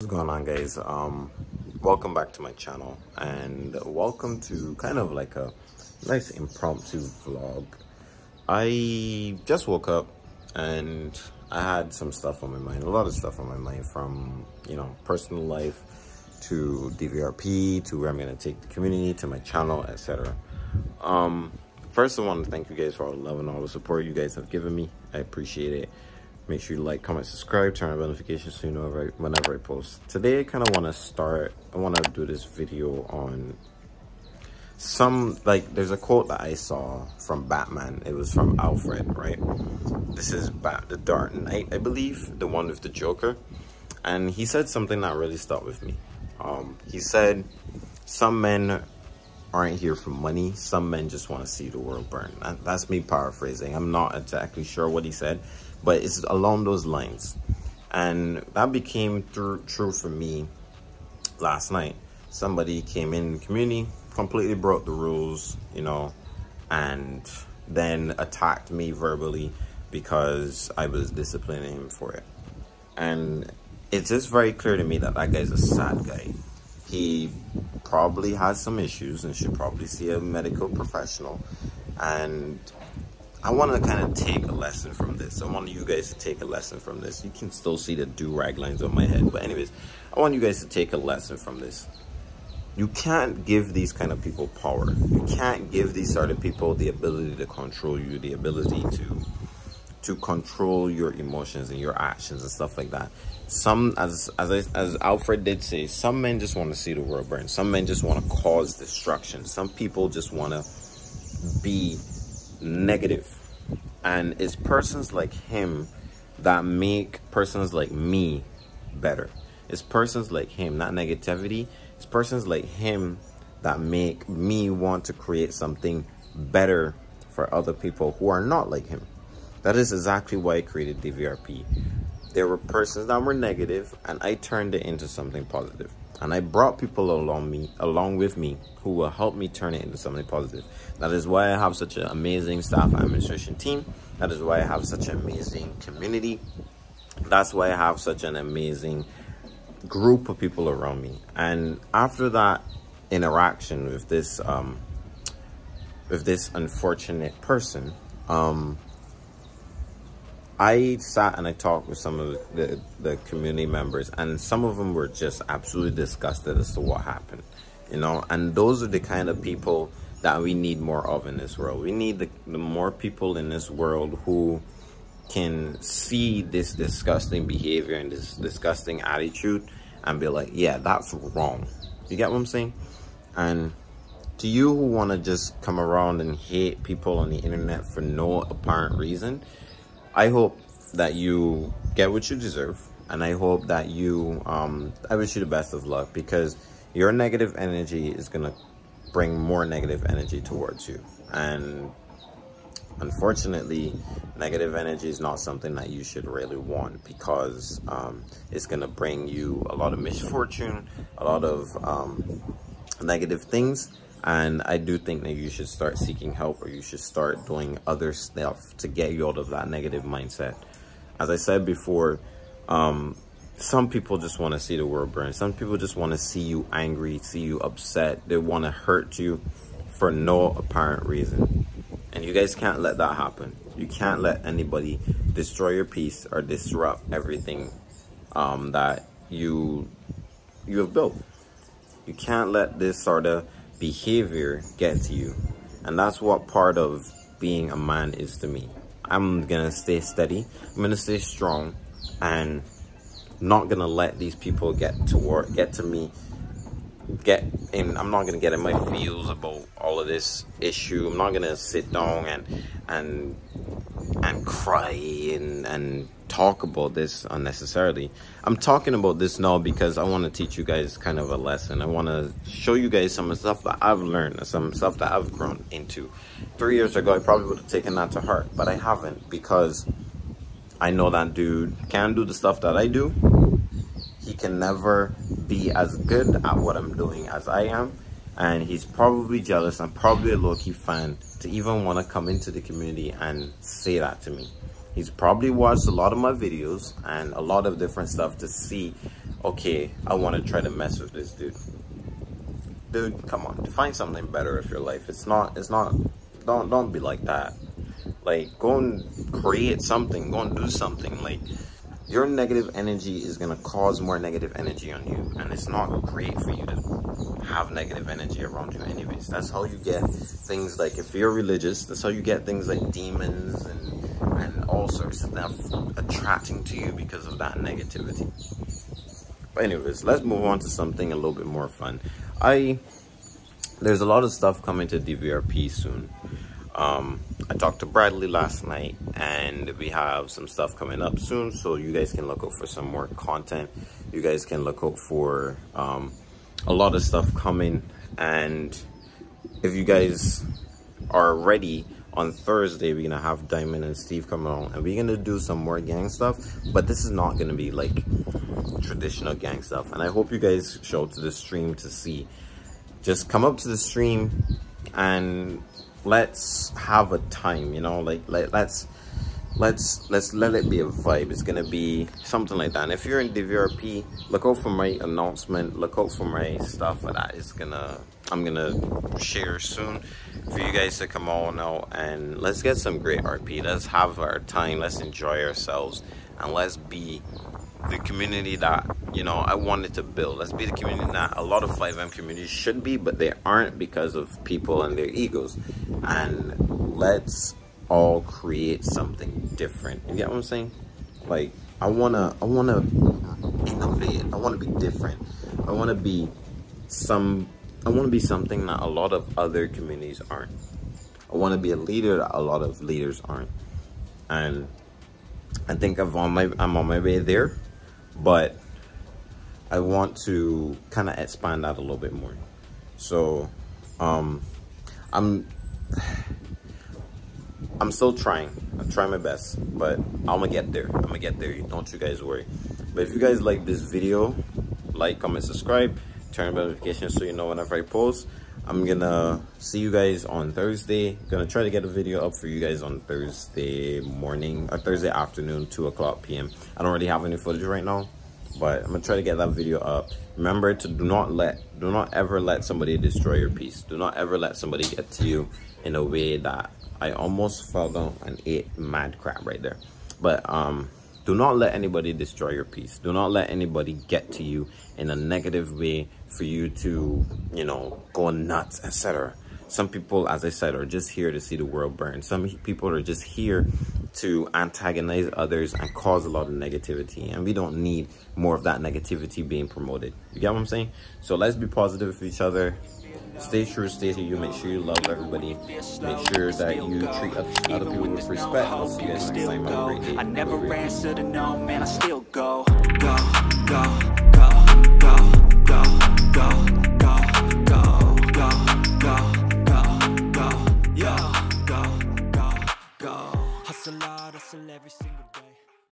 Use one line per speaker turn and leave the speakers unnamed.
What's going on guys? Um, welcome back to my channel and welcome to kind of like a nice impromptu vlog. I just woke up and I had some stuff on my mind, a lot of stuff on my mind from, you know, personal life to DVRP to where I'm going to take the community to my channel, etc. Um, first I want to thank you guys for all the love and all the support you guys have given me. I appreciate it make sure you like comment subscribe turn on notifications so you know whenever I, post today I kind of want to start I want to do this video on some like there's a quote that I saw from Batman. It was from Alfred right? This is Bat the Dark Knight I believe the one with the Joker. And he said something that really stuck with me. Um, he said some men aren't here for money. Some men just want to see the world burn. That's me paraphrasing. I'm not exactly sure what he said but it's along those lines. And that became true for me last night. Somebody came in the community completely broke the rules you know and then attacked me verbally because i was disciplining him for it. And it's just very clear to me that that guy's a sad guy. He probably has some issues and should probably see a medical professional. And I want to kind of take a lesson from this. I want you guys to take a lesson from this. You can still see the do-rag lines on my head. But anyways, I want you guys to take a lesson from this. You can't give these kind of people power. You can't give these sort of people the ability to control you, the ability to to control your emotions and your actions and stuff like that. Some, as as as Alfred did say, some men just want to see the world burn. Some men just want to cause destruction. Some people just want to be negative. And it's persons like him that make persons like me better. It's persons like him, not negativity. It's persons like him that make me want to create something better for other people who are not like him. That is exactly why I created DVRP. There were persons that were negative and I turned it into something positive and I brought people along me along with me who will help me turn it into something positive. That is why I have such an amazing staff administration team. That is why I have such an amazing community. That's why I have such an amazing group of people around me. And after that interaction with this um, with this unfortunate person, um, I sat and I talked with some of the, the community members, and some of them were just absolutely disgusted as to what happened, you know. And those are the kind of people that we need more of in this world. We need the, the more people in this world who can see this disgusting behavior and this disgusting attitude and be like, yeah, that's wrong. You get what I'm saying? And to you who want to just come around and hate people on the internet for no apparent reason, I hope that you get what you deserve. And I hope that you, um, I wish you the best of luck because your negative energy is going to bring more negative energy towards you. And unfortunately, negative energy is not something that you should really want because um, it's going to bring you a lot of misfortune, a lot of um, negative things and I do think that you should start seeking help or you should start doing other stuff to get you out of that negative mindset. As I said before, um, some people just want to see the world burn. Some people just want to see you angry, see you upset. They want to hurt you for no apparent reason. And you guys can't let that happen. You can't let anybody destroy your peace or disrupt everything um, that you you have built. You can't let this sort of behavior get to you. And that's what part of being a man is to me. I'm gonna stay steady, I'm gonna stay strong, and not gonna let these people get to work, get to me, get in. I'm not gonna get in my feels about all of this issue. I'm not gonna sit down and and and cry and and talk about this unnecessarily. I'm talking about this now because I want to teach you guys kind of a lesson. I want to show you guys some stuff that I've learned, some stuff that I've grown into. Three years ago, I probably would have taken that to heart, but I haven't because I know that dude can do the stuff that I do. He can never be as good at what I'm doing as I am. And he's probably jealous and probably a low-key fan to even want to come into the community and say that to me. He's probably watched a lot of my videos and a lot of different stuff to see okay, I want to try to mess with this dude. Dude, come on, find something better with your life. It's not, it's not, don't, don't be like that. Like, go and create something, go and do something. Like, your negative energy is going to cause more negative energy on you. And it's not great for you to have negative energy around you anyways. That's how you get things like, if you're religious, that's how you get things like demons and, and all sorts of stuff attracting to you because of that negativity. But anyways, let's move on to something a little bit more fun. I there's a lot of stuff coming to DVRP soon. Um, I talked to Bradley last night, and we have some stuff coming up soon, so you guys can look out for some more content. You guys can look out for um, a lot of stuff coming, and if you guys are ready on Thursday, we're gonna have Diamond and Steve coming on, and we're gonna do some more gang stuff. But this is not gonna be like traditional gang stuff, and I hope you guys show to the stream to see. Just come up to the stream and let's have a time, you know, like let, let's let's let's let it be a vibe. It's gonna be something like that. And if you're in dvrp look out for my announcement. Look out for my stuff for that. Is gonna i'm gonna share soon for you guys to come on out and let's get some great rp let's have our time. Let's enjoy ourselves. And let's be the community that you know I wanted to build. Let's be the community that a lot of FiveM communities should be, but they aren't because of people and their egos. And let's all create something different. You get what I'm saying? Like I wanna, I wanna innovate. I wanna be different. I wanna be some. I wanna be something that a lot of other communities aren't. I wanna be a leader that a lot of leaders aren't. And I think I'm on my I'm on my way there but I want to kind of expand that a little bit more. So, um, I'm, I'm still trying. I'm trying my best, but I'm gonna get there. I'm gonna get there. Don't you guys worry. But if you guys like this video, like, comment, subscribe, turn on notifications so you know whenever I post. I'm gonna see you guys on Thursday. Gonna try to get a video up for you guys on Thursday morning or Thursday afternoon, 2 o'clock p.m. I don't really have any footage right now, but I'm gonna try to get that video up. Remember to do not let, do not ever let somebody destroy your peace. Do not ever let somebody get to you in a way that I almost fell down and ate mad crap right there. But um, do not let anybody destroy your peace. Do not let anybody get to you in a negative way for you to, you know, go nuts, etc. Some people, as I said, are just here to see the world burn. Some people are just here to antagonize others and cause a lot of negativity. And we don't need more of that negativity being promoted. You get what I'm saying? So let's be positive with each other. Stay true, stay to you. Make sure you love everybody. Make sure that you treat other people with respect. I'll see you guys next time. Have a great day. I never answer to no, man, I still go, go, go.